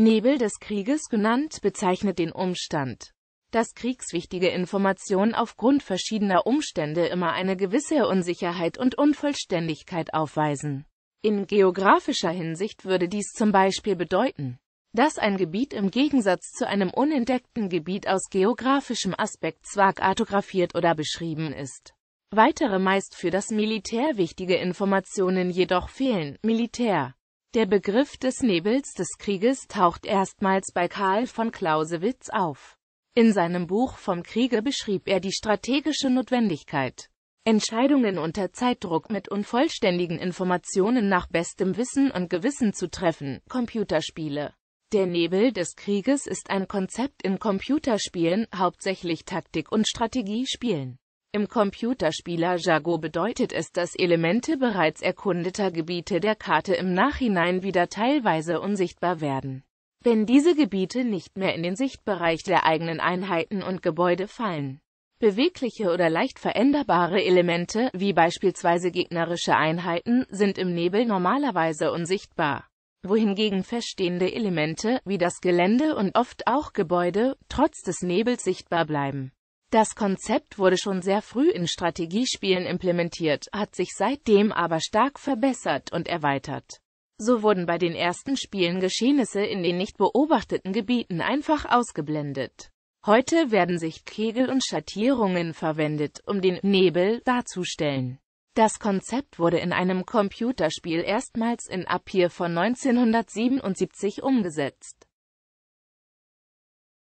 Nebel des Krieges genannt bezeichnet den Umstand, dass kriegswichtige Informationen aufgrund verschiedener Umstände immer eine gewisse Unsicherheit und Unvollständigkeit aufweisen. In geografischer Hinsicht würde dies zum Beispiel bedeuten, dass ein Gebiet im Gegensatz zu einem unentdeckten Gebiet aus geografischem Aspekt zwar kartografiert oder beschrieben ist. Weitere meist für das Militär wichtige Informationen jedoch fehlen. Militär Der Begriff des Nebels des Krieges taucht erstmals bei Karl von Clausewitz auf. In seinem Buch vom Kriege beschrieb er die strategische Notwendigkeit, Entscheidungen unter Zeitdruck mit unvollständigen Informationen nach bestem Wissen und Gewissen zu treffen. Computerspiele der Nebel des Krieges ist ein Konzept in Computerspielen, hauptsächlich Taktik- und Strategiespielen. Im Computerspieler-Jargon bedeutet es, dass Elemente bereits erkundeter Gebiete der Karte im Nachhinein wieder teilweise unsichtbar werden. Wenn diese Gebiete nicht mehr in den Sichtbereich der eigenen Einheiten und Gebäude fallen. Bewegliche oder leicht veränderbare Elemente, wie beispielsweise gegnerische Einheiten, sind im Nebel normalerweise unsichtbar wohingegen feststehende Elemente, wie das Gelände und oft auch Gebäude, trotz des Nebels sichtbar bleiben. Das Konzept wurde schon sehr früh in Strategiespielen implementiert, hat sich seitdem aber stark verbessert und erweitert. So wurden bei den ersten Spielen Geschehnisse in den nicht beobachteten Gebieten einfach ausgeblendet. Heute werden Sichtkegel und Schattierungen verwendet, um den Nebel darzustellen. Das Konzept wurde in einem Computerspiel erstmals in Apir von 1977 umgesetzt